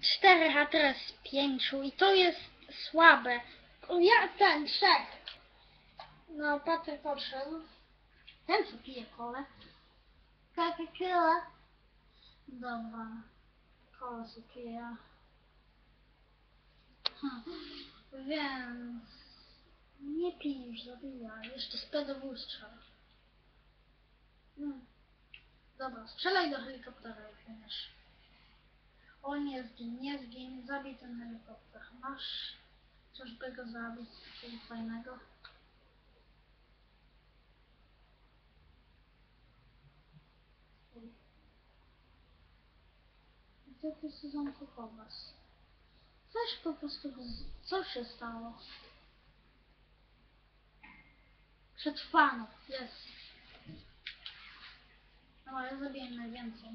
czterech, a teraz pięciu i to jest słabe. Ja ten, trzech. No, Patryk odszedł. Ten co pije kolę. Coca-Cola. Dobra. Kola sobie pije. Więc... Nie pij już, zabija. Jeszcze z PDW strzela. Hmm. Dobra, strzelaj do helikoptera, jak umiesz. O, nie zgin, nie zgin, zabij ten helikopter. Masz coś by go zabić, coś fajnego. Gdzie ty sezonku was? Coś po prostu, co się stało? Przetrwano, jest. No, ja zabiłem najwięcej.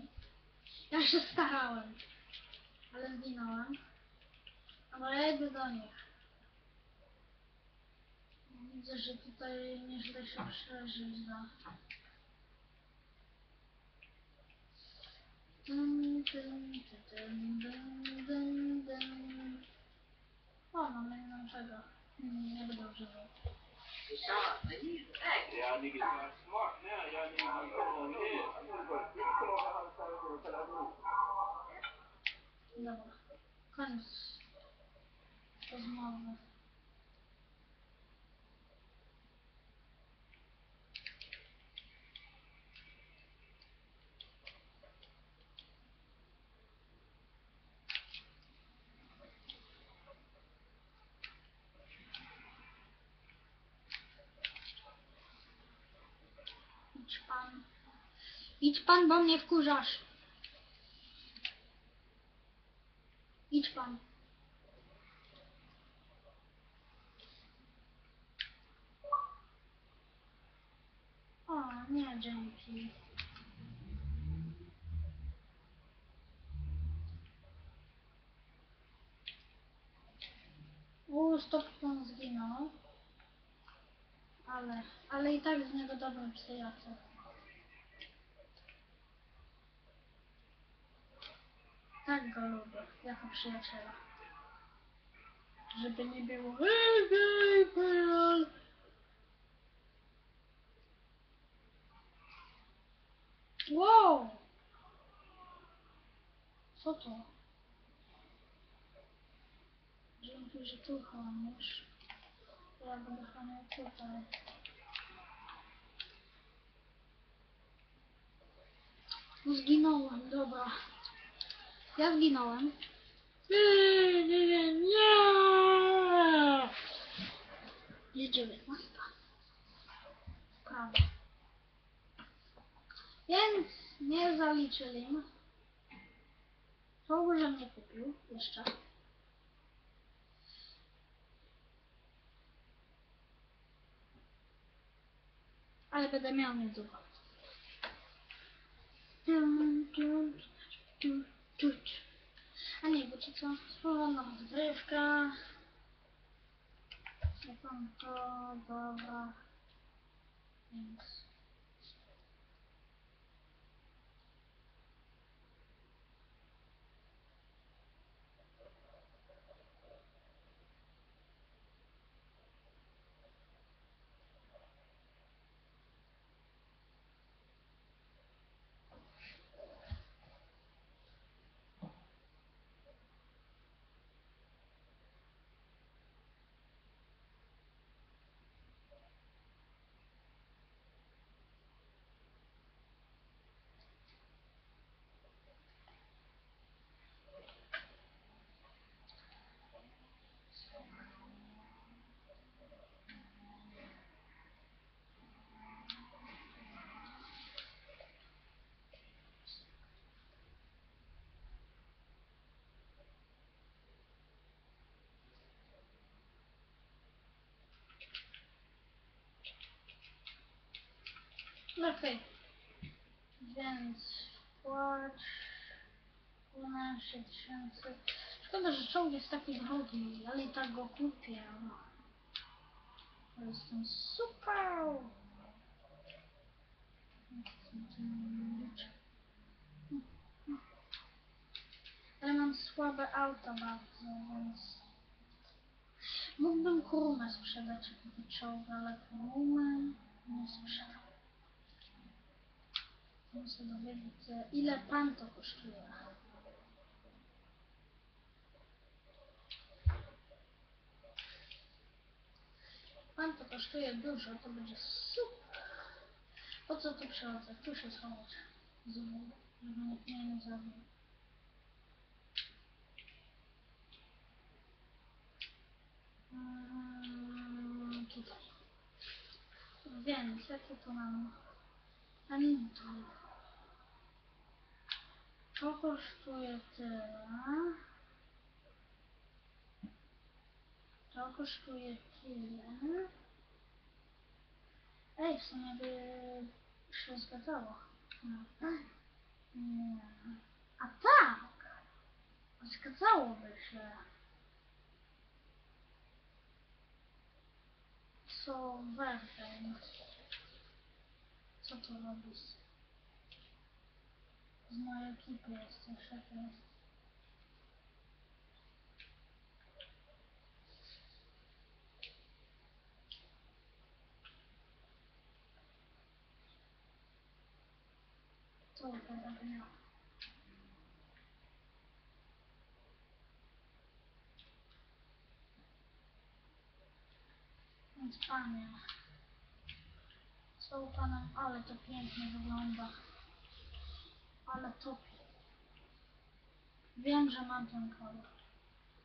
Ja się starałem, ale zginąłem. No, ja idę do nich. Widzę, że tutaj nieźle się przeżyć da. Dun, dun, dun, dun, dun, dun. O, mamy naszego. Mm, Nie będę używał. Niggas not Idź pan. Idź pan, bo mnie wkurzasz. Idź pan. O, nie, dzięki. U, stop. Ale, ale i tak z niego dobry przyjaciel. Tak go lubię, jako przyjaciela. Żeby nie było. Wow! Co to? Dzięki, że tu chronisz. Ja będę chronił tutaj. Zginąłem, dobra. Ja zginąłem. Nie, nie, nie, nie. Jest dziewiętnasta. Prawie. Więc nie zaliczyli. To, że mnie kupił jeszcze. Ale będę miał niedługo. A nie, to co? Porządna rozgrywka. Jak mam to, dobra. Więc... No Okej. Więc płacz 12 tysięcy. Szkoda, że czołg jest taki drogi, ale i tak go kupię. Jestem super. Ale mam słabe auta bardzo, więc... Mógłbym kurumę sprzedać jako czołg, ale kurumę nie sprzedam. Muszę dowiedzieć, się, ile pan to kosztuje. Pan to kosztuje dużo, to będzie super. Po co tu przychodzę? Tu się schować. Znowu, mnie nie zabił. Mm, tutaj. Więc jakie tu mam? Andu. To kosztuje tyle. To kosztuje tyle. Ej, w sumie by się zgadzało. No. Nie. A tak! Zgadzałoby się. Co Werfen? Co tu robisz? Z mojej ekipy jesteś, jak jest. Co to robiło? Więc panie, co u pana, ale to pięknie wygląda ale topi. Wiem, że mam ten kolor.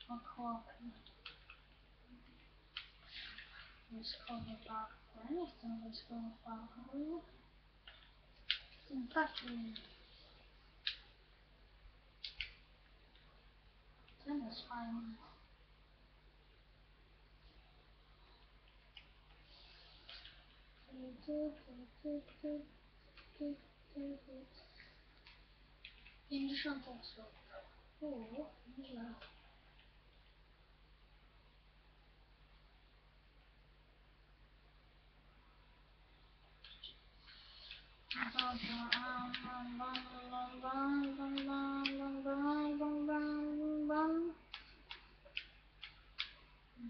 O chłopie. Wojskowy park. Ja nie chcę wojskowy park. Chcę taki... Ten jest fajny. Ty, ty, ty. 因上所述不无不有。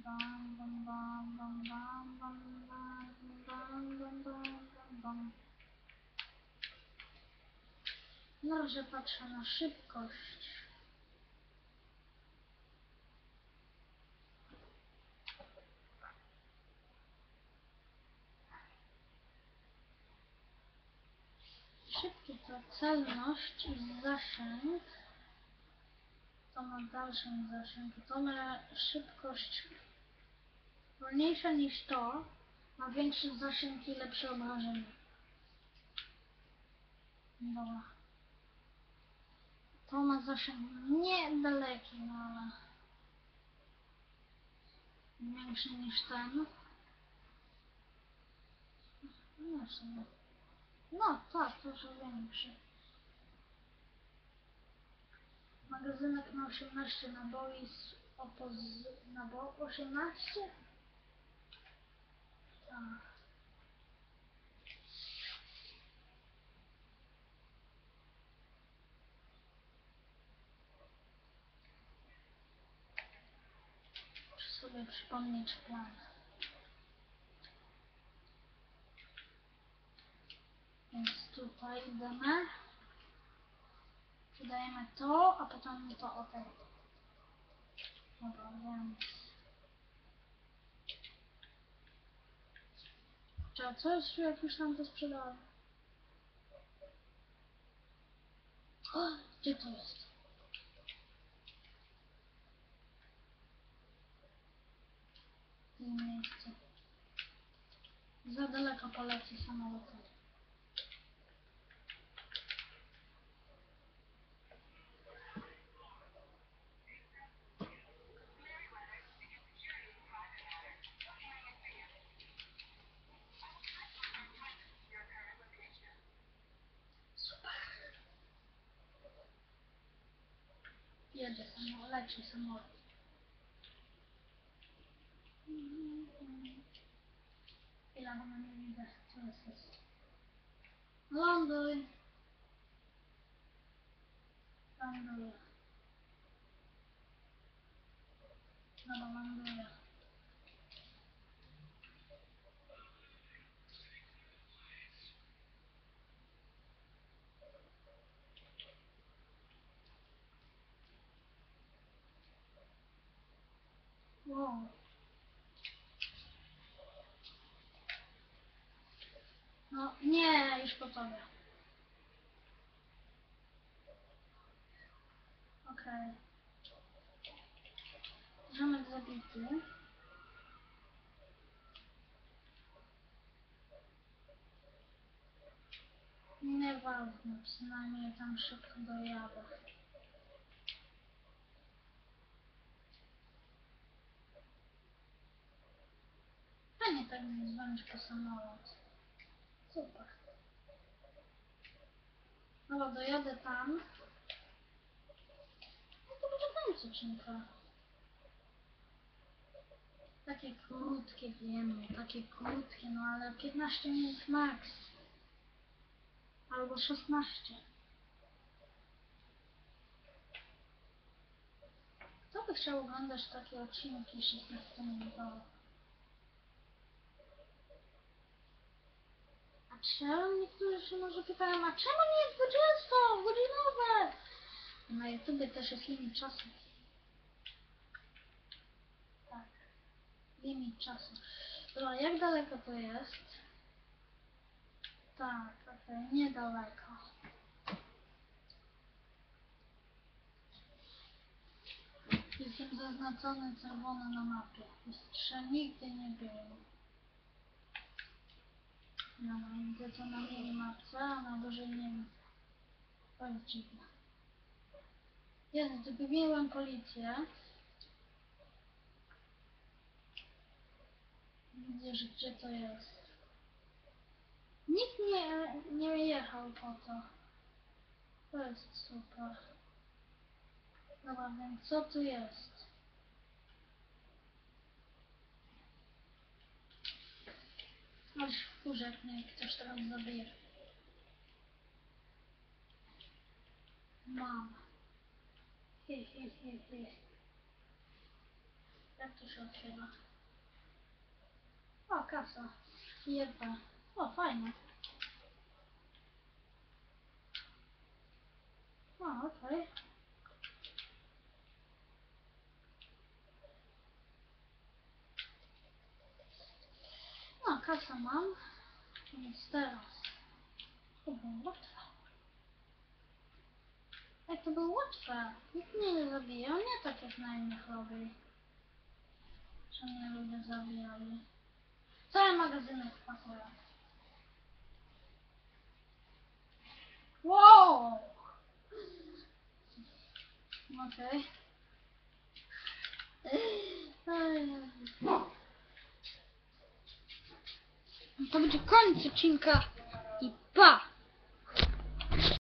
Bum bum bum bum bum bum bum bum bum bum bum bum razie patrzę na szybkość. Szybkie to celność i zasięg. To ma dalszy zasięg. To ma szybkość wolniejsza niż to. Ma większy zasięg i lepsze obrażenie. Dobra. To ma zasięg niedaleki, no ale większy niż ten. No. No tak, trochę większy. Magazynek na 18 naboi z opozy... nabo... 18? Tak. Muszę sobie przypomnieć plan. Więc tutaj idziemy. Dodajemy to, a potem to o tej. Dobra, więc... Czy co jest, jak już nam to sprzedałem? O, gdzie to jest? Daleko poleci samolotem. Jedzie samolot, leci samolot. Lan rồi. Lan rồi. À? Lan lan rồi. À? Wow. Nie, już po tobie. Okej. Zamek zabity. Nieważne, przynajmniej tam szybko dojadę. A nie tak mnie dzwonisz po. Super. Dobra, dojadę tam. No to może tam odcinka. Takie krótkie, wiem, takie krótkie, no ale 15 minut max. Albo 16. Kto by chciał oglądać takie odcinki 16 minutowe? Czemu niektórzy się może pytają, a czemu nie 20 godzinowe? Na YouTube też jest limit czasu. Tak. Limit czasu. Dobra, jak daleko to jest? Tak, okej, niedaleko. Jestem zaznaczony czerwono na mapie. Jeszcze nigdy nie było. No, widzę co na minimapce, a na górze nie. To jest dziwne. Jezu, zgubiłem policję. Widzisz, gdzie to jest. Nikt nie, nie jechał po to. To jest super. Dobra, więc co tu jest? Aż wkurzek mnie ktoś teraz zabije. Mam. Hi, hi, hi, hi. Jak to się otwiera? O, kasa. Jedna. O, fajnie. O, okej. No, kasa mam. Więc teraz. To było łatwe. Jak to było łatwe. Nikt mnie nie zabijał, nie tak jak na innych robi. Że mnie ludzie zabijali. Całe magazyny wpakuję. Wow! Okej. Ej. To będzie koniec odcinka i pa!